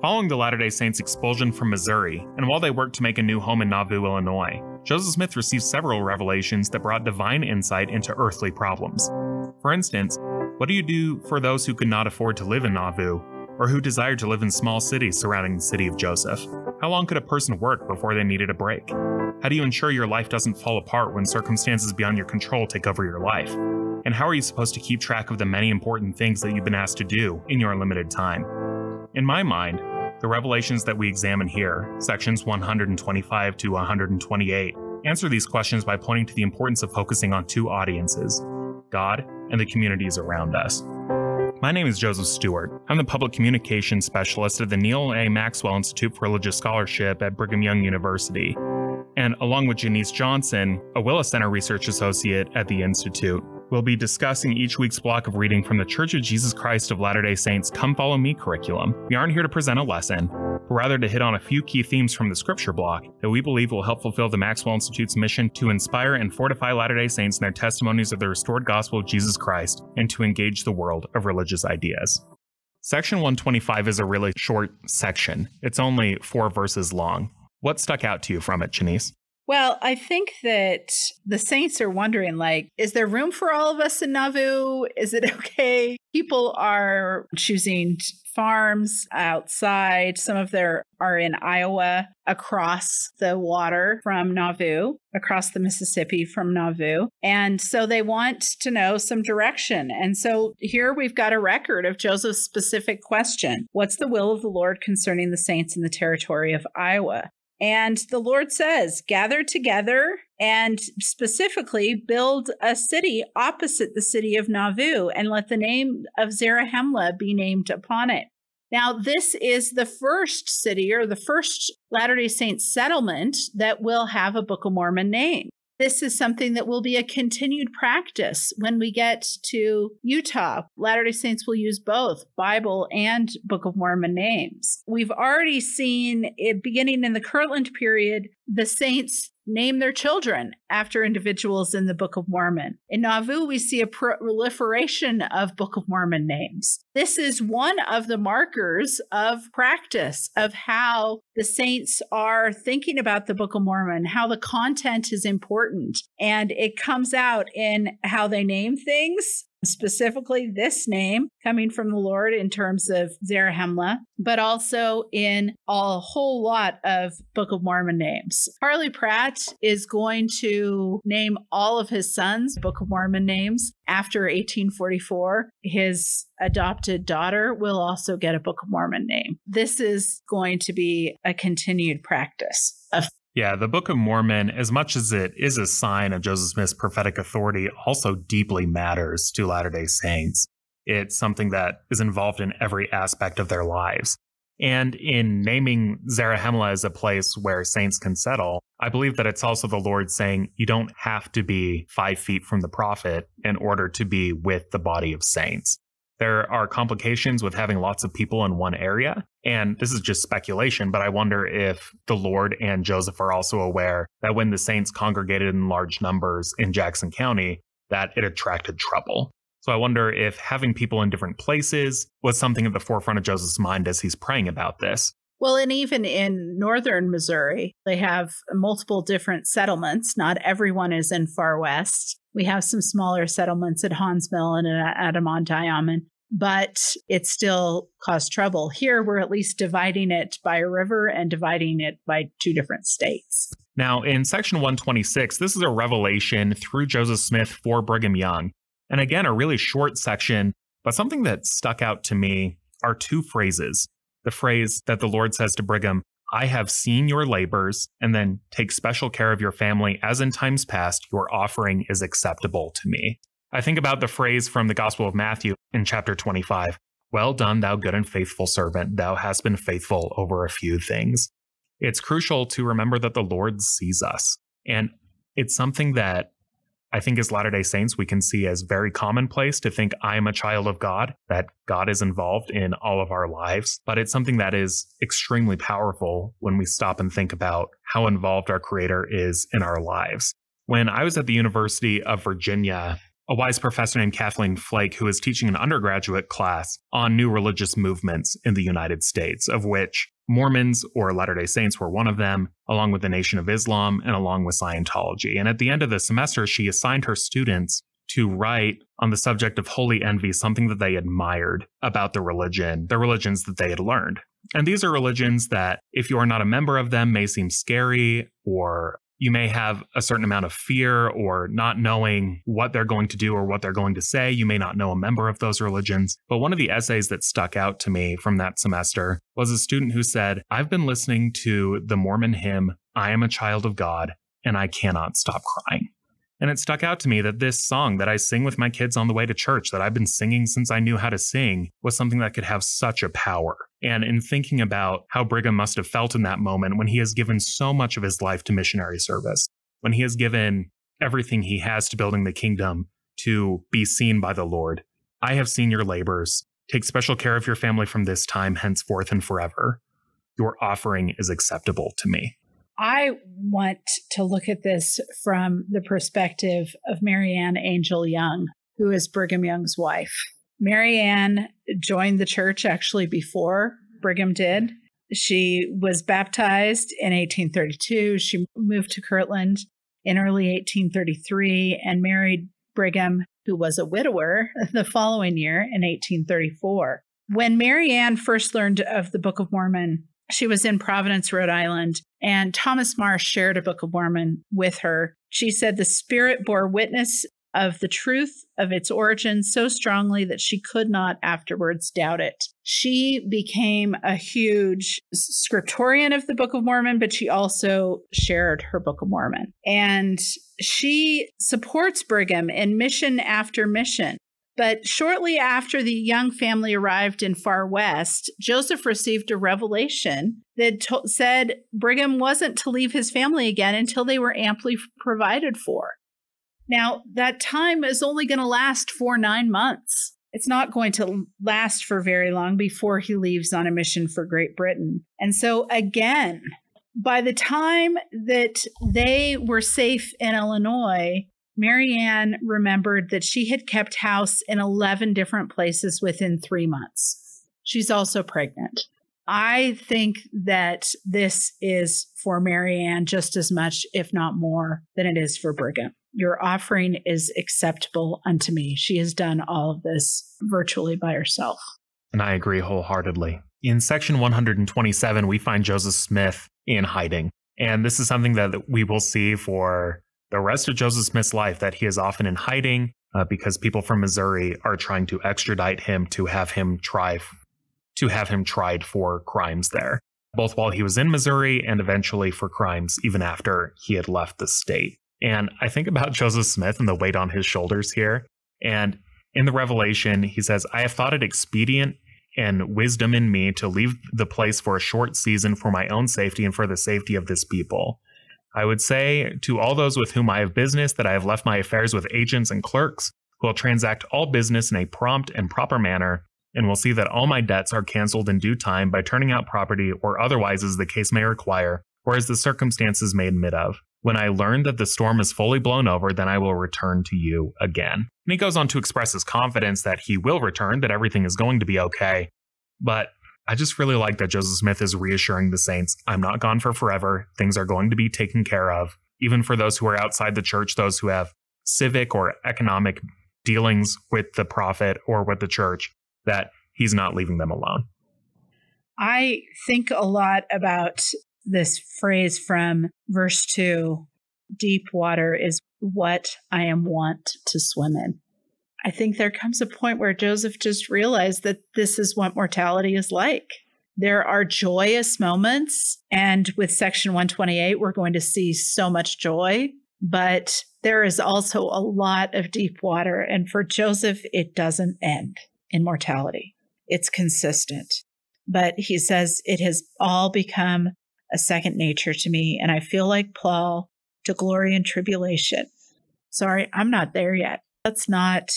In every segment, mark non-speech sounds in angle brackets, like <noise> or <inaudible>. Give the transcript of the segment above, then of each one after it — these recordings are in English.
Following the Latter day Saints' expulsion from Missouri, and while they worked to make a new home in Nauvoo, Illinois, Joseph Smith received several revelations that brought divine insight into earthly problems. For instance, what do you do for those who could not afford to live in Nauvoo, or who desired to live in small cities surrounding the city of Joseph? How long could a person work before they needed a break? How do you ensure your life doesn't fall apart when circumstances beyond your control take over your life? And how are you supposed to keep track of the many important things that you've been asked to do in your limited time? In my mind, the revelations that we examine here, sections 125 to 128, answer these questions by pointing to the importance of focusing on two audiences God and the communities around us. My name is Joseph Stewart. I'm the public communications specialist at the Neal A. Maxwell Institute for Religious Scholarship at Brigham Young University. And along with Janice Johnson, a Willes Center research associate at the Institute, We'll be discussing each week's block of reading from the Church of Jesus Christ of Latter day Saints Come Follow Me curriculum. We aren't here to present a lesson, but rather to hit on a few key themes from the scripture block that we believe will help fulfill the Maxwell Institute's mission to inspire and fortify Latter day Saints in their testimonies of the restored gospel of Jesus Christ and to engage the world of religious ideas. Section 125 is a really short section, it's only four verses long. What stuck out to you from it, Janice? Well, I think that the Saints are wondering like, is there room for all of us in Nauvoo? Is it <laughs> okay? People are choosing farms outside. Some of them are in Iowa across the water from Nauvoo, across the Mississippi from Nauvoo. And so they want to know some direction. And so here we've got a record of Joseph's specific question What's the will of the Lord concerning the saints in the territory of Iowa? And the Lord says, gather together and specifically build a city opposite the city of Nauvoo and let the name of Zarahemla be named upon it. Now, this is the first city or the first Latter day Saints settlement that will have a Book of Mormon name this is something that will be a continued practice when we get to Utah. Latter day Saints will use both Bible and Book of Mormon names. We've already seen it beginning in the Kirtland period, the saints name their children after individuals in the Book of Mormon. In Nauvoo, we see a proliferation of Book of Mormon names. This is one of the markers of practice of how the saints are thinking about the Book of Mormon, how the content is important. And it comes out in how they name things specifically this name coming from the Lord in terms of Zarahemla, but also in a whole lot of Book of Mormon names. Parley Pratt is going to name all of his sons Book of Mormon names after 1844. His adopted daughter will also get a Book of Mormon name. This is going to be a continued practice of yeah, the Book of Mormon, as much as it is a sign of Joseph Smith's prophetic authority, also deeply matters to Latter day Saints. It's something that is involved in every aspect of their lives. And in naming Zarahemla as a place where saints can settle, I believe that it's also the Lord saying you don't have to be five feet from the prophet in order to be with the body of saints. There are complications with having lots of people in one area. And this is just speculation, but I wonder if the Lord and Joseph are also aware that when the saints congregated in large numbers in Jackson County, that it attracted trouble. So I wonder if having people in different places was something at the forefront of Joseph's mind as he's praying about this. Well, and even in northern Missouri, they have multiple different settlements. Not everyone is in Far West. We have some smaller settlements at Haun's Mill and at Adam-ondi-Ahman, but it still caused trouble. Here, we're at least dividing it by a river and dividing it by two different states. Now, in section 126, this is a revelation through Joseph Smith for Brigham Young. And again, a really short section, but something that stuck out to me are two phrases. The phrase that the Lord says to Brigham, I have seen your labors, and then take special care of your family, as in times past, your offering is acceptable to me. I think about the phrase from the Gospel of Matthew in chapter 25 Well done, thou good and faithful servant, thou hast been faithful over a few things. It's crucial to remember that the Lord sees us. And it's something that I think as Latter day Saints, we can see as very commonplace to think I am a child of God, that God is involved in all of our lives. But it's something that is extremely powerful when we stop and think about how involved our Creator is in our lives. When I was at the University of Virginia, a wise professor named Kathleen Flake who was teaching an undergraduate class on new religious movements in the United States, of which Mormons or Latter day Saints were one of them, along with the Nation of Islam and along with Scientology. And at the end of the semester, she assigned her students to write on the subject of holy envy, something that they admired about the religion, the religions that they had learned. And these are religions that, if you are not a member of them, may seem scary or you may have a certain amount of fear or not knowing what they're going to do or what they're going to say. You may not know a member of those religions. But one of the essays that stuck out to me from that semester was a student who said, I've been listening to the Mormon hymn, I am a child of God, and I cannot stop crying. And it stuck out to me that this song that I sing with my kids on the way to church, that I've been singing since I knew how to sing, was something that could have such a power. And in thinking about how Brigham must have felt in that moment when he has given so much of his life to missionary service, when he has given everything he has to building the kingdom to be seen by the Lord. I have seen your labors. Take special care of your family from this time henceforth and forever. Your offering is acceptable to me. I want to look at this from the perspective of Mary Ann Angell Young, who is Brigham Young's wife. Mary Ann joined the church actually before Brigham did. She was baptized in 1832. She moved to Kirtland in early 1833 and married Brigham, who was a widower, <laughs> the following year in 1834. When Mary Ann first learned of the Book of Mormon, she was in Providence, Rhode Island, and Thomas Marsh shared a Book of Mormon with her. She said the Spirit bore witness of the truth of its origin so strongly that she could not afterwards doubt it. She became a huge scriptorian of the Book of Mormon, but she also shared her Book of Mormon. And she supports Brigham in mission after mission. But shortly after the young family arrived in Far West, Joseph received a revelation that to- said Brigham wasn't to leave his family again until they were amply provided for. Now, that time is only going to last for nine months. It's not going to last for very long before he leaves on a mission for Great Britain. And so, again, by the time that they were safe in Illinois, Mary Ann remembered that she had kept house in 11 different places within three months. She's also pregnant. I think that this is for Mary Ann just as much, if not more, than it is for Brigham. Your offering is acceptable unto me. She has done all of this virtually by herself. And I agree wholeheartedly. In section 127, we find Joseph Smith in hiding. And this is something that we will see for the rest of Joseph Smith's life that he is often in hiding uh, because people from Missouri are trying to extradite him to have him try to have him tried for crimes there, both while he was in Missouri and eventually for crimes even after he had left the state. And I think about Joseph Smith and the weight on his shoulders here. And in the revelation, he says, I have thought it expedient and wisdom in me to leave the place for a short season for my own safety and for the safety of this people. I would say to all those with whom I have business that I have left my affairs with agents and clerks who will transact all business in a prompt and proper manner and will see that all my debts are canceled in due time by turning out property or otherwise as the case may require or as the circumstances may admit of. When I learn that the storm is fully blown over, then I will return to you again. And he goes on to express his confidence that he will return, that everything is going to be okay. But I just really like that Joseph Smith is reassuring the saints I'm not gone for forever. Things are going to be taken care of. Even for those who are outside the church, those who have civic or economic dealings with the prophet or with the church, that he's not leaving them alone. I think a lot about this phrase from verse 2 deep water is what I am wont to swim in. I think there comes a point where Joseph just realized that this is what mortality is like. There are joyous moments. And with section 128, we're going to see so much joy, but there is also a lot of deep water. And for Joseph, it doesn't end in mortality, it's consistent. But he says, it has all become a second nature to me. And I feel like Paul to glory and tribulation. Sorry, I'm not there yet. That's not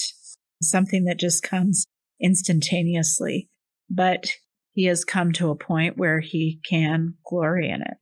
something that just comes instantaneously, but he has come to a point where he can glory in it.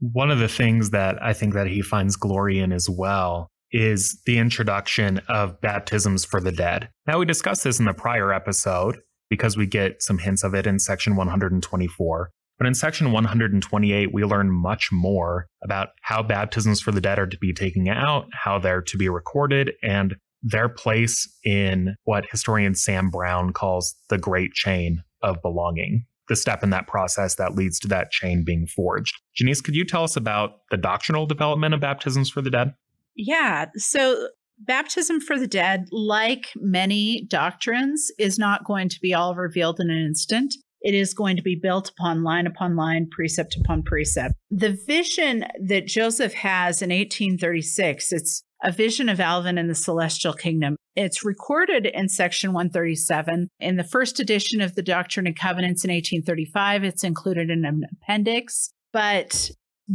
One of the things that I think that he finds glory in as well is the introduction of baptisms for the dead. Now, we discussed this in the prior episode because we get some hints of it in section 124. But in section 128, we learn much more about how baptisms for the dead are to be taken out, how they're to be recorded, and their place in what historian Sam Brown calls the great chain of belonging, the step in that process that leads to that chain being forged. Janice, could you tell us about the doctrinal development of baptisms for the dead? Yeah. So, baptism for the dead, like many doctrines, is not going to be all revealed in an instant. It is going to be built upon line upon line, precept upon precept. The vision that Joseph has in 1836, it's a vision of Alvin in the celestial kingdom. It's recorded in section 137. In the first edition of the Doctrine and Covenants in 1835, it's included in an appendix. But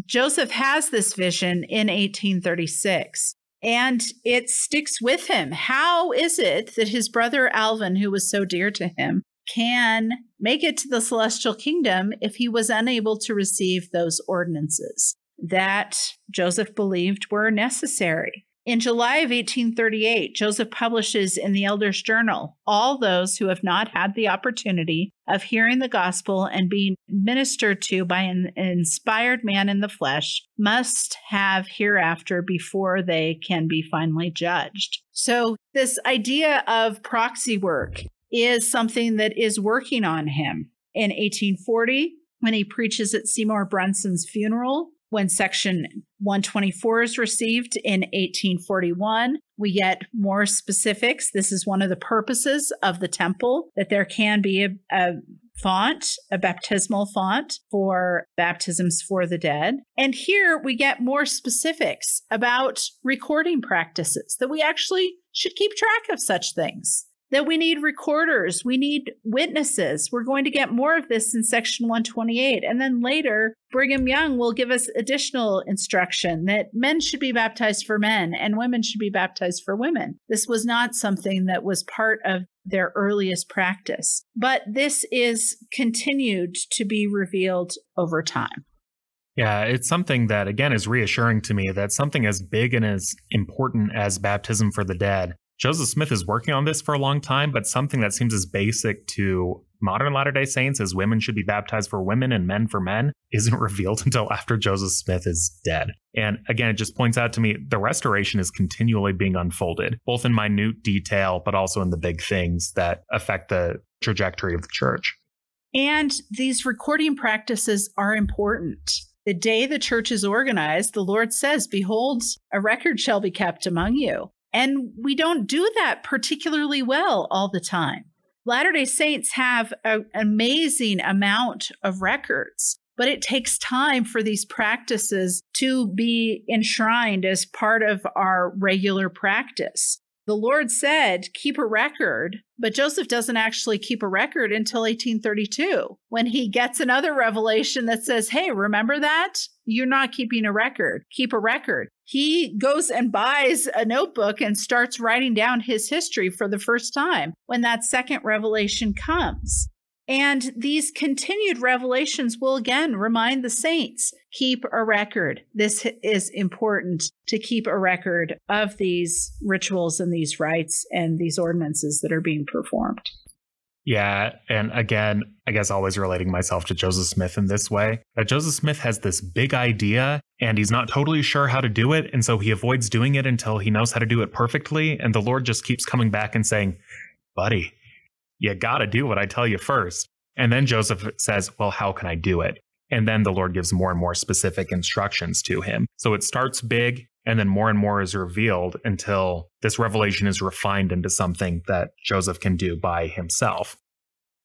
Joseph has this vision in 1836 and it sticks with him. How is it that his brother Alvin, who was so dear to him, can make it to the celestial kingdom if he was unable to receive those ordinances that Joseph believed were necessary? In July of 1838, Joseph publishes in the Elder's Journal all those who have not had the opportunity of hearing the gospel and being ministered to by an inspired man in the flesh must have hereafter before they can be finally judged. So, this idea of proxy work is something that is working on him. In 1840, when he preaches at Seymour Brunson's funeral, when Section 124 is received in 1841, we get more specifics. This is one of the purposes of the temple that there can be a, a font, a baptismal font for baptisms for the dead. And here we get more specifics about recording practices that we actually should keep track of such things that we need recorders, we need witnesses. We're going to get more of this in section 128. And then later, Brigham Young will give us additional instruction that men should be baptized for men and women should be baptized for women. This was not something that was part of their earliest practice, but this is continued to be revealed over time. Yeah, it's something that, again, is reassuring to me that something as big and as important as baptism for the dead Joseph Smith is working on this for a long time, but something that seems as basic to modern Latter day Saints as women should be baptized for women and men for men isn't <laughs> revealed until after Joseph Smith is dead. And again, it just points out to me the restoration is continually being unfolded, both in minute detail, but also in the big things that affect the trajectory of the church. And these recording practices are important. The day the church is organized, the Lord says, Behold, a record shall be kept among you. And we don't do that particularly well all the time. Latter day Saints have an amazing amount of records, but it takes time for these practices to be enshrined as part of our regular practice the Lord said, keep a record, but Joseph doesn't actually keep a record until 1832 when he gets another revelation that says, hey, remember that? You're not keeping a record. Keep a record. He goes and buys a notebook and starts writing down his history for the first time when that second revelation comes. And these continued revelations will again remind the saints keep a record. This is important to keep a record of these rituals and these rites and these ordinances that are being performed. Yeah. And again, I guess always relating myself to Joseph Smith in this way that Joseph Smith has this big idea and he's not totally sure how to do it. And so he avoids doing it until he knows how to do it perfectly. And the Lord just keeps coming back and saying, buddy, you got to do what I tell you first. And then Joseph says, Well, how can I do it? And then the Lord gives more and more specific instructions to him. So it starts big, and then more and more is revealed until this revelation is refined into something that Joseph can do by himself.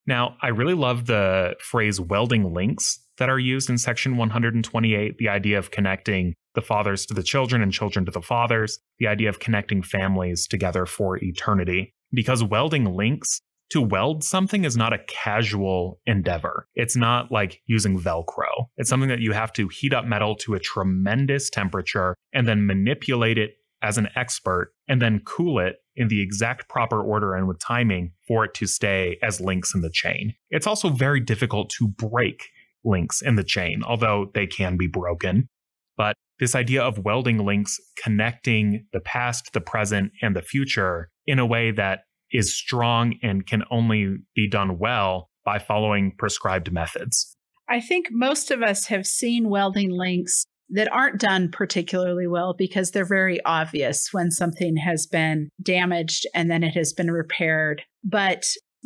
Now, I really love the phrase welding links that are used in section 128, the idea of connecting the fathers to the children and children to the fathers, the idea of connecting families together for eternity. Because welding links to weld something is not a casual endeavor. It's not like using Velcro. It's something that you have to heat up metal to a tremendous temperature and then manipulate it as an expert and then cool it in the exact proper order and with timing for it to stay as links in the chain. It's also very difficult to break links in the chain, although they can be broken. But this idea of welding links connecting the past, the present, and the future in a way that is strong and can only be done well by following prescribed methods. I think most of us have seen welding links that aren't done particularly well because they're very obvious when something has been damaged and then it has been repaired. But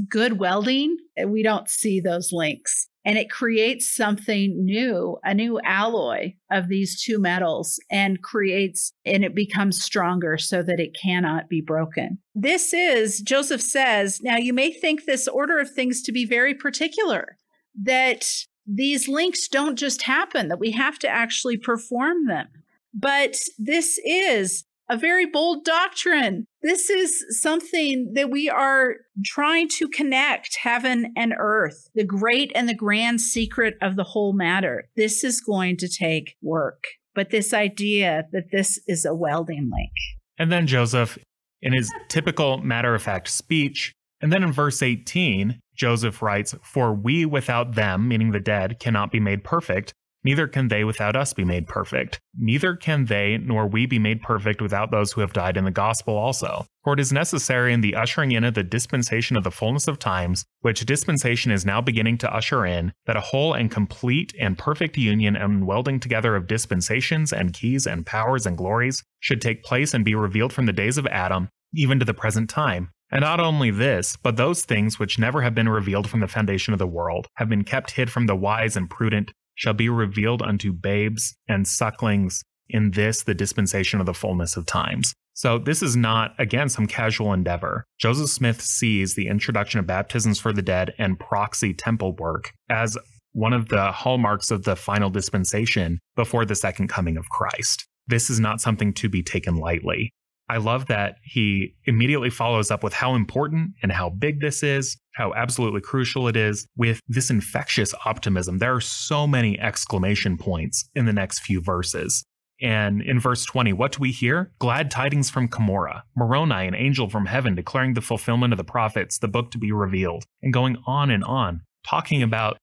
good welding, we don't see those links. And it creates something new, a new alloy of these two metals, and creates, and it becomes stronger so that it cannot be broken. This is, Joseph says, now you may think this order of things to be very particular, that these links don't just happen, that we have to actually perform them. But this is a very bold doctrine. This is something that we are trying to connect heaven and earth, the great and the grand secret of the whole matter. This is going to take work. But this idea that this is a welding link. And then Joseph, in his typical matter of fact speech, and then in verse 18, Joseph writes, For we without them, meaning the dead, cannot be made perfect, neither can they without us be made perfect. Neither can they nor we be made perfect without those who have died in the gospel also. For it is necessary in the ushering in of the dispensation of the fullness of times, which dispensation is now beginning to usher in, that a whole and complete and perfect union and welding together of dispensations and keys and powers and glories should take place and be revealed from the days of Adam even to the present time and not only this, but those things which never have been revealed from the foundation of the world have been kept hid from the wise and prudent, shall be revealed unto babes and sucklings in this the dispensation of the fullness of times. So, this is not, again, some casual endeavor. Joseph Smith sees the introduction of baptisms for the dead and proxy temple work as one of the hallmarks of the final dispensation before the second coming of Christ. This is not something to be taken lightly. I love that he immediately follows up with how important and how big this is, how absolutely crucial it is, with this infectious optimism. There are so many exclamation points in the next few verses. And in verse 20, what do we hear? Glad tidings from Cumorah, Moroni, an angel from heaven, declaring the fulfillment of the prophets, the book to be revealed, and going on and on, talking about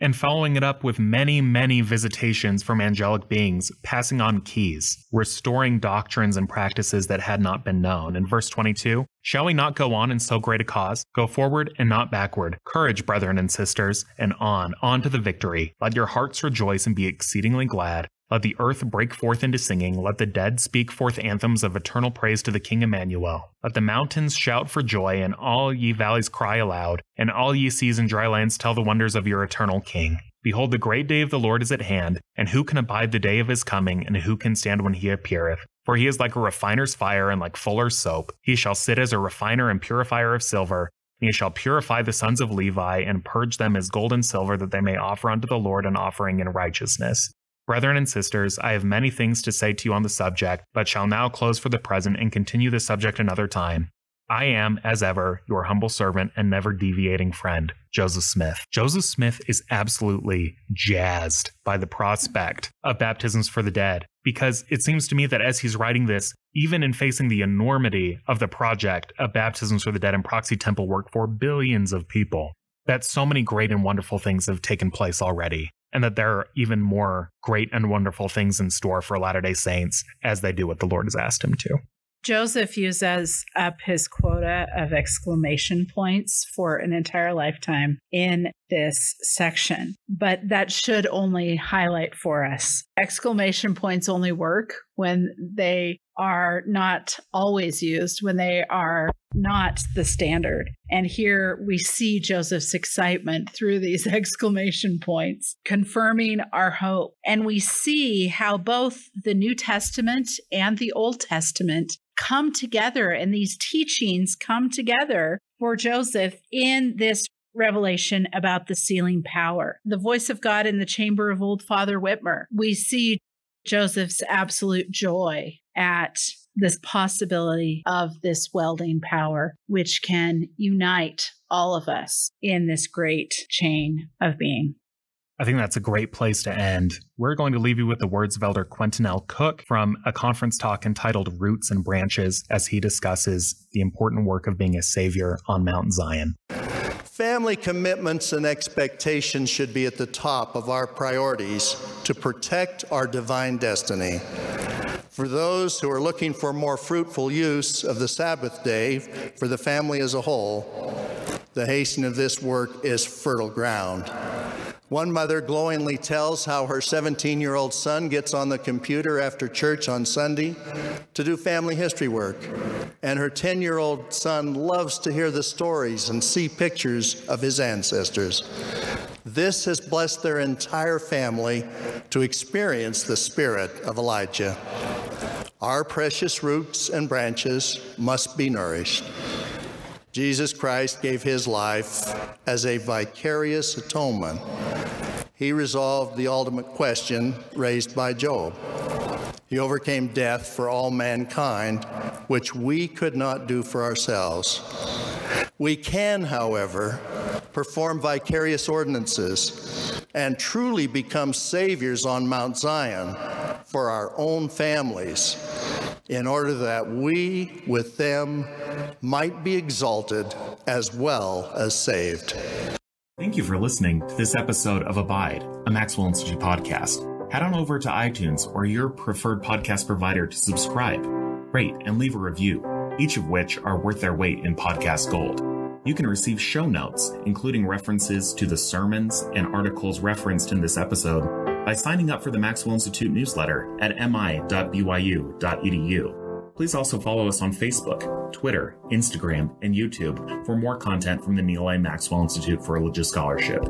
and following it up with many, many visitations from angelic beings, passing on keys, restoring doctrines and practices that had not been known. In verse 22, shall we not go on in so great a cause? Go forward and not backward. Courage, brethren and sisters, and on, on to the victory. Let your hearts rejoice and be exceedingly glad. Let the earth break forth into singing. Let the dead speak forth anthems of eternal praise to the King Emmanuel. Let the mountains shout for joy, and all ye valleys cry aloud, and all ye seas and dry lands tell the wonders of your eternal King. Behold, the great day of the Lord is at hand, and who can abide the day of his coming, and who can stand when he appeareth? For he is like a refiner's fire and like fuller's soap. He shall sit as a refiner and purifier of silver, and he shall purify the sons of Levi, and purge them as gold and silver, that they may offer unto the Lord an offering in righteousness. Brethren and sisters, I have many things to say to you on the subject, but shall now close for the present and continue the subject another time. I am, as ever, your humble servant and never deviating friend, Joseph Smith. Joseph Smith is absolutely jazzed by the prospect of baptisms for the dead because it seems to me that as he's writing this, even in facing the enormity of the project of baptisms for the dead and proxy temple work for billions of people, that so many great and wonderful things have taken place already and that there are even more great and wonderful things in store for Latter day Saints as they do what the Lord has asked him to. Joseph uses up his quota of exclamation points for an entire lifetime in this section, but that should only highlight for us. Exclamation points only work when they are not always used, when they are not the standard. And here we see Joseph's excitement through these <laughs> exclamation points, confirming our hope. And we see how both the New Testament and the Old Testament come together and these teachings come together for Joseph in this revelation about the sealing power. The voice of God in the chamber of old Father Whitmer. We see Joseph's absolute joy at this possibility of this welding power, which can unite all of us in this great chain of being. I think that's a great place to end. We're going to leave you with the words of Elder Quentin L. Cook from a conference talk entitled Roots and Branches as he discusses the important work of being a savior on Mount Zion. Family commitments and expectations should be at the top of our priorities to protect our divine destiny. For those who are looking for more fruitful use of the Sabbath day for the family as a whole, the hastening of this work is fertile ground. One mother glowingly tells how her 17 year old son gets on the computer after church on Sunday to do family history work. And her 10 year old son loves to hear the stories and see pictures of his ancestors. This has blessed their entire family to experience the spirit of Elijah. Our precious roots and branches must be nourished. Jesus Christ gave his life as a vicarious atonement. He resolved the ultimate question raised by Job. He overcame death for all mankind, which we could not do for ourselves. We can, however, perform vicarious ordinances and truly become saviors on Mount Zion for our own families in order that we with them might be exalted as well as saved. Thank you for listening to this episode of Abide, a Maxwell Institute podcast. Head on over to iTunes or your preferred podcast provider to subscribe, rate, and leave a review, each of which are worth their weight in podcast gold. You can receive show notes, including references to the sermons and articles referenced in this episode by signing up for the Maxwell Institute newsletter at mi.byu.edu. Please also follow us on Facebook, Twitter, Instagram, and YouTube for more content from the Neal A. Maxwell Institute for Religious Scholarship.